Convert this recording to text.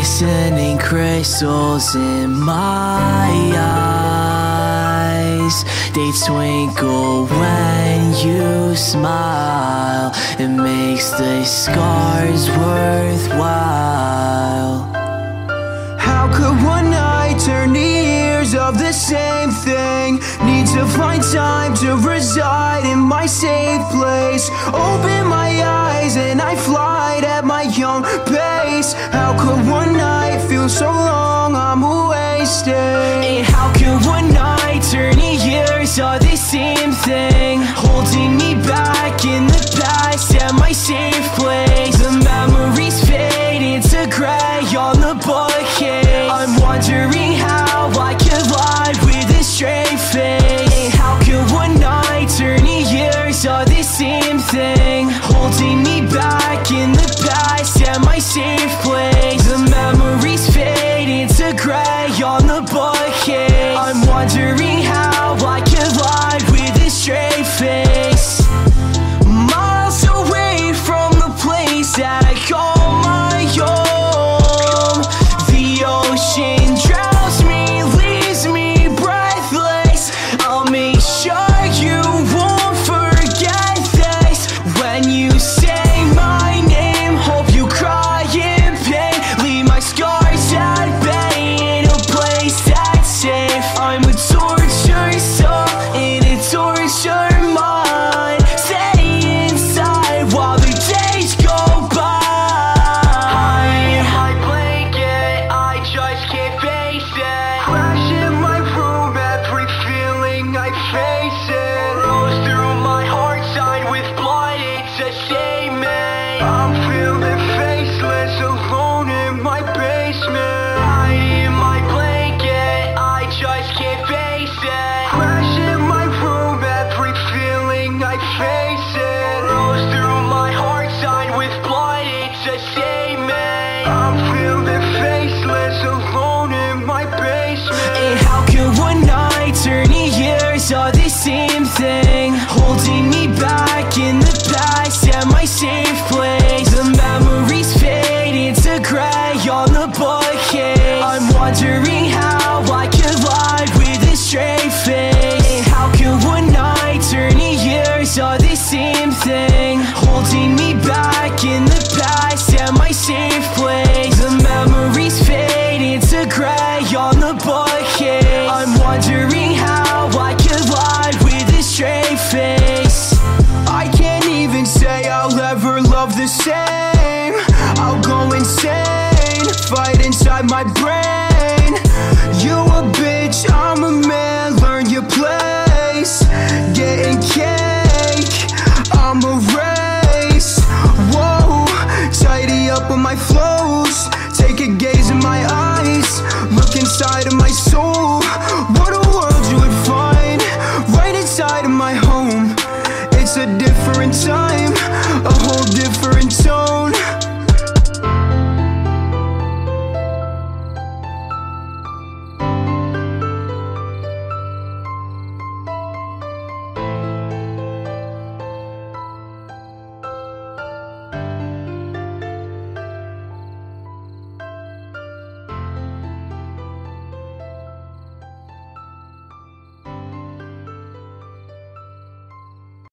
glistening crystals in my eyes. They twinkle when you smile. It makes the scars worthwhile. How could one night turn the years of the same thing? Need to find time to reside in my safe place. Open my eyes and I fly at my young pace. How could one night feel so long? I'm wasted. And how could one night turn to years of the same I'm a torture soul in a torture mind. Thing? Holding me back in the past at my safe place. The memories fade into gray on the bookcase. I'm wondering how I could lie with a straight face. How could one night turn to years of the same thing? Holding me back in the past at my safe place. The memories fade into gray on the bookcase. I'm wondering how I could lie with inside my brain. You a bitch, I'm a man, learn your place. Getting cake, I'm a race. Whoa, tidy up on my flows. Take a gaze in my eyes. Look inside of my soul.